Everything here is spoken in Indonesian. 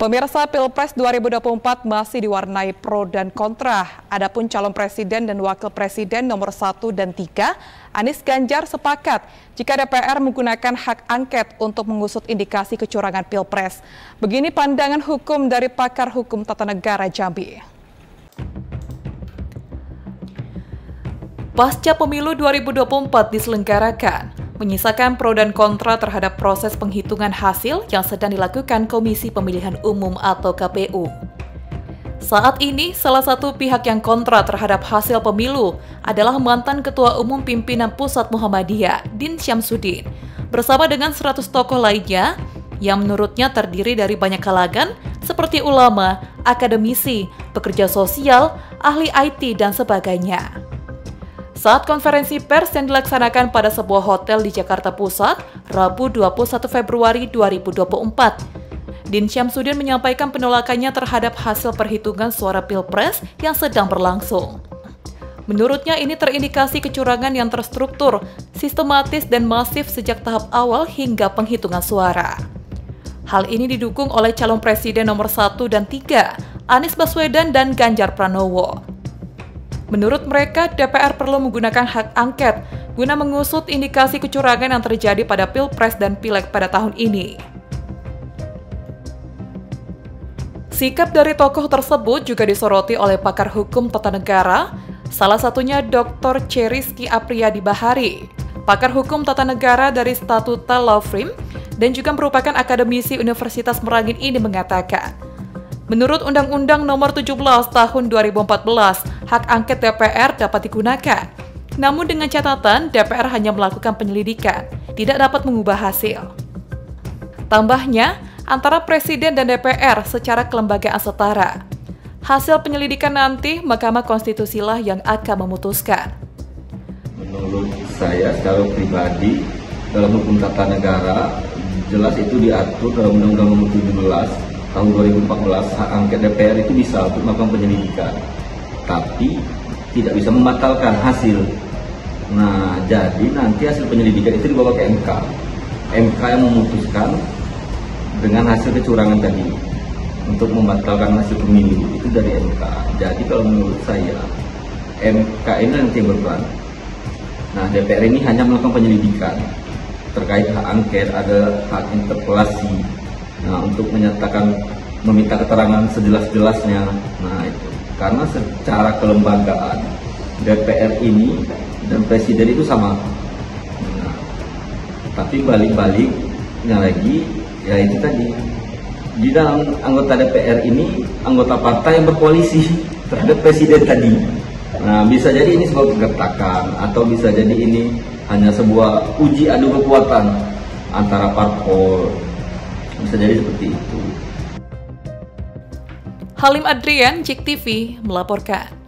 Pemirsa Pilpres 2024 masih diwarnai pro dan kontra. Adapun calon presiden dan wakil presiden nomor 1 dan 3, Anies Ganjar sepakat jika DPR menggunakan hak angket untuk mengusut indikasi kecurangan Pilpres. Begini pandangan hukum dari pakar hukum tata negara Jambi. Pasca pemilu 2024 diselenggarakan, menyisakan pro dan kontra terhadap proses penghitungan hasil yang sedang dilakukan Komisi Pemilihan Umum atau KPU. Saat ini, salah satu pihak yang kontra terhadap hasil pemilu adalah mantan Ketua Umum Pimpinan Pusat Muhammadiyah, Din Syamsuddin, bersama dengan 100 tokoh lainnya yang menurutnya terdiri dari banyak kalangan seperti ulama, akademisi, pekerja sosial, ahli IT, dan sebagainya. Saat konferensi pers yang dilaksanakan pada sebuah hotel di Jakarta Pusat, Rabu 21 Februari 2024, Din Syamsuddin menyampaikan penolakannya terhadap hasil perhitungan suara Pilpres yang sedang berlangsung. Menurutnya ini terindikasi kecurangan yang terstruktur, sistematis dan masif sejak tahap awal hingga penghitungan suara. Hal ini didukung oleh calon presiden nomor 1 dan 3, Anies Baswedan dan Ganjar Pranowo. Menurut mereka, DPR perlu menggunakan hak angket guna mengusut indikasi kecurangan yang terjadi pada Pilpres dan Pileg pada tahun ini. Sikap dari tokoh tersebut juga disoroti oleh pakar hukum tata negara, salah satunya Dr. Cheriski Apriyadi Bahari, pakar hukum tata negara dari Statuta Law Firm dan juga merupakan akademisi Universitas Merangin ini mengatakan, Menurut Undang-Undang Nomor 17 Tahun 2014, hak angket DPR dapat digunakan. Namun dengan catatan DPR hanya melakukan penyelidikan, tidak dapat mengubah hasil. Tambahnya, antara Presiden dan DPR secara kelembagaan setara. Hasil penyelidikan nanti Mahkamah Konstitusi lah yang akan memutuskan. Menurut saya secara pribadi, dalam hukum tata negara, jelas itu diatur dalam Undang-Undang Nomor 17 tahun 2014 hak angket DPR itu bisa untuk melakukan penyelidikan tapi tidak bisa membatalkan hasil. Nah, jadi nanti hasil penyelidikan itu dibawa ke MK. MK yang memutuskan dengan hasil kecurangan tadi untuk membatalkan hasil pemilu itu dari MK. Jadi kalau menurut saya MK ini nanti yang berperan. Nah, DPR ini hanya melakukan penyelidikan terkait hak angket, ada hak interpelasi. Nah, untuk menyatakan meminta keterangan sejelas-jelasnya. Nah, itu. Karena secara kelembagaan DPR ini dan presiden itu sama. Nah, tapi balik-baliknya lagi ya itu tadi. Di dalam anggota DPR ini anggota partai yang berkoalisi terhadap presiden tadi. Nah bisa jadi ini sebuah kegertakan atau bisa jadi ini hanya sebuah uji adu kekuatan antara parpol. Bisa jadi seperti itu Halim Adrian, JIK TV, melaporkan.